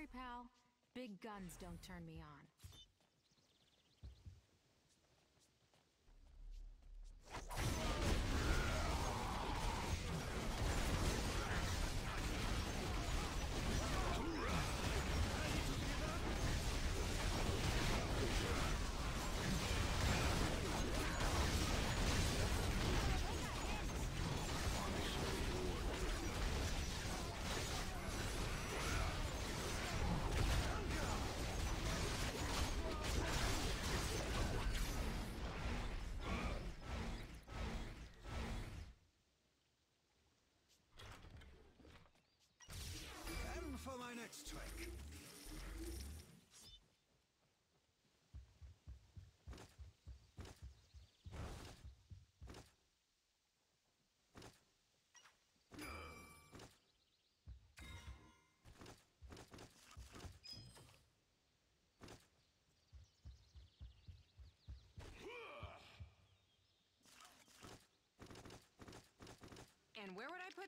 Sorry, pal. Big guns don't turn me on.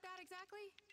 That exactly?